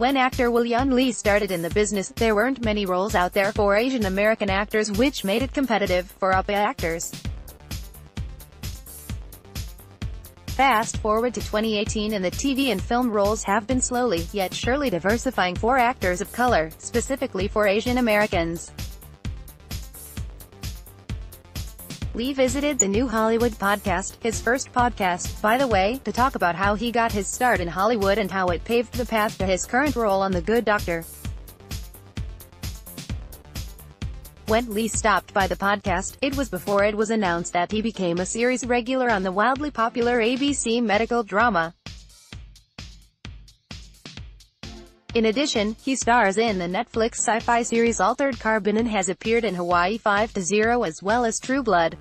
When actor Will Yun Lee started in the business, there weren't many roles out there for Asian American actors which made it competitive for APA actors. Fast forward to 2018 and the TV and film roles have been slowly, yet surely diversifying for actors of color, specifically for Asian Americans. Lee visited the New Hollywood podcast, his first podcast, by the way, to talk about how he got his start in Hollywood and how it paved the path to his current role on The Good Doctor. When Lee stopped by the podcast, it was before it was announced that he became a series regular on the wildly popular ABC medical drama. In addition, he stars in the Netflix sci-fi series Altered Carbon and has appeared in Hawaii 5-0 as well as True Blood.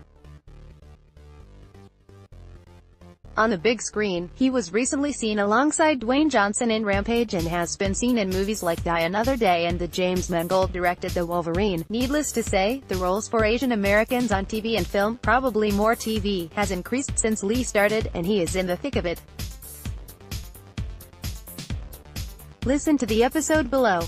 On the big screen, he was recently seen alongside Dwayne Johnson in Rampage and has been seen in movies like Die Another Day and the James Mangold-directed The Wolverine. Needless to say, the roles for Asian Americans on TV and film, probably more TV, has increased since Lee started, and he is in the thick of it. Listen to the episode below.